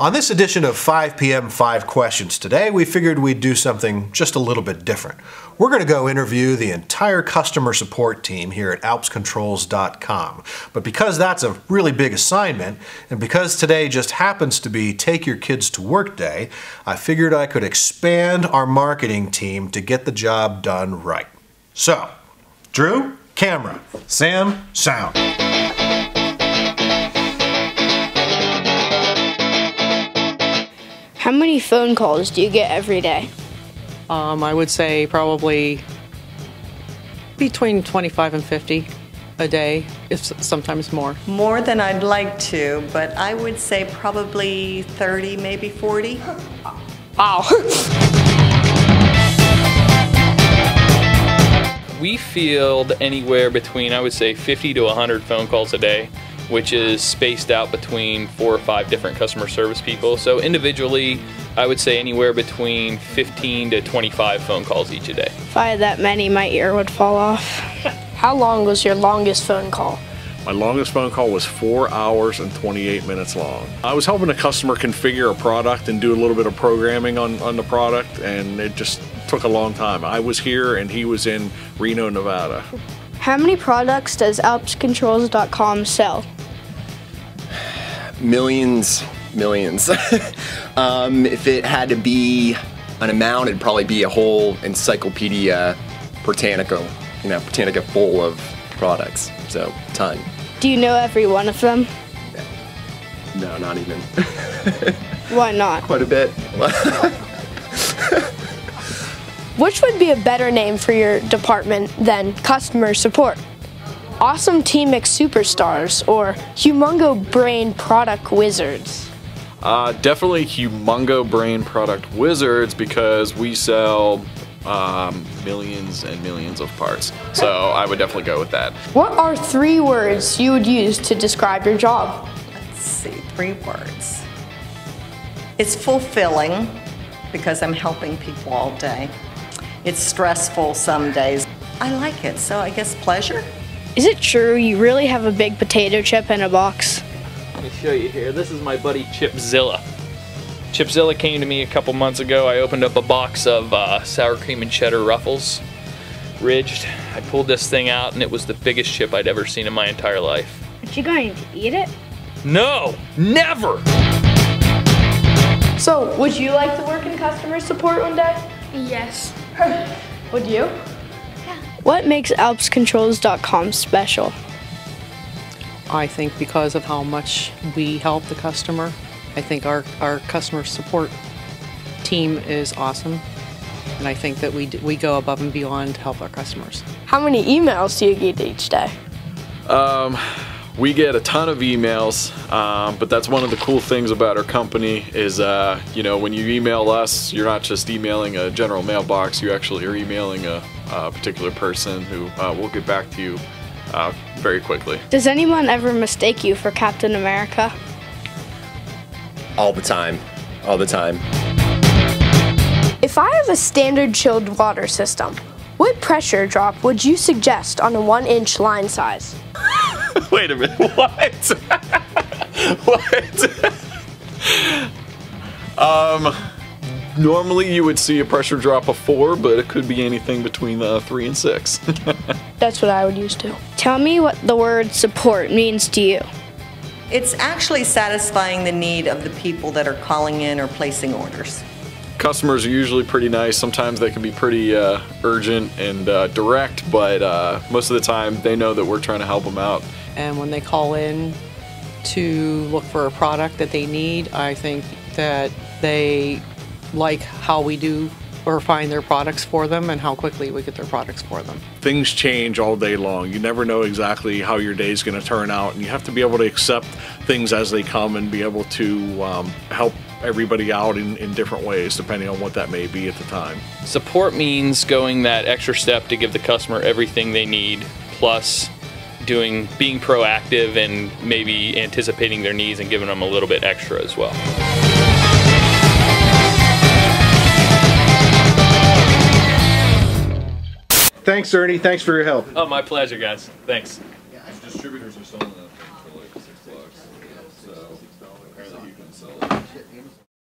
On this edition of 5 p.m. 5 Questions today, we figured we'd do something just a little bit different. We're going to go interview the entire customer support team here at alpscontrols.com. But because that's a really big assignment, and because today just happens to be Take Your Kids to Work Day, I figured I could expand our marketing team to get the job done right. So, Drew, camera, Sam, sound. How many phone calls do you get every day? Um, I would say probably between 25 and 50 a day, if sometimes more. More than I'd like to, but I would say probably 30, maybe 40. Wow. we field anywhere between, I would say, 50 to 100 phone calls a day which is spaced out between four or five different customer service people. So individually, I would say anywhere between 15 to 25 phone calls each a day. If I had that many, my ear would fall off. How long was your longest phone call? My longest phone call was four hours and 28 minutes long. I was helping a customer configure a product and do a little bit of programming on, on the product, and it just took a long time. I was here and he was in Reno, Nevada. How many products does AlpsControls.com sell? Millions, millions. um, if it had to be an amount, it'd probably be a whole encyclopedia Britannica, you know, Britannica full of products. So, ton. Do you know every one of them? No, not even. Why not? Quite a bit. Which would be a better name for your department than customer support? Awesome Team Mix Superstars or Humongo Brain Product Wizards? Uh, definitely Humongo Brain Product Wizards because we sell um, millions and millions of parts. So I would definitely go with that. What are three words you would use to describe your job? Let's see, three words. It's fulfilling because I'm helping people all day. It's stressful some days. I like it, so I guess pleasure. Is it true you really have a big potato chip in a box? Let me show you here. This is my buddy Chipzilla. Chipzilla came to me a couple months ago. I opened up a box of uh, sour cream and cheddar ruffles, ridged. I pulled this thing out and it was the biggest chip I'd ever seen in my entire life. Are you going to eat it? No, never! So, would you like to work in customer support one day? Yes. Would you? Yeah. What makes AlpsControls.com special? I think because of how much we help the customer. I think our, our customer support team is awesome. And I think that we, we go above and beyond to help our customers. How many emails do you get each day? Um, we get a ton of emails, um, but that's one of the cool things about our company is, uh, you know, when you email us, you're not just emailing a general mailbox, you actually are emailing a, a particular person who uh, will get back to you uh, very quickly. Does anyone ever mistake you for Captain America? All the time. All the time. If I have a standard chilled water system, what pressure drop would you suggest on a one inch line size? Wait a minute, what? what? um, normally you would see a pressure drop of four, but it could be anything between uh, three and six. That's what I would use too. Tell me what the word support means to you. It's actually satisfying the need of the people that are calling in or placing orders. Customers are usually pretty nice. Sometimes they can be pretty uh, urgent and uh, direct, but uh, most of the time they know that we're trying to help them out. And when they call in to look for a product that they need, I think that they like how we do or find their products for them and how quickly we get their products for them. Things change all day long. You never know exactly how your day is going to turn out, and you have to be able to accept things as they come and be able to um, help everybody out in, in different ways depending on what that may be at the time. Support means going that extra step to give the customer everything they need, plus doing being proactive and maybe anticipating their needs and giving them a little bit extra as well. Thanks, Ernie. Thanks for your help. Oh, my pleasure, guys. Thanks. Distributors are selling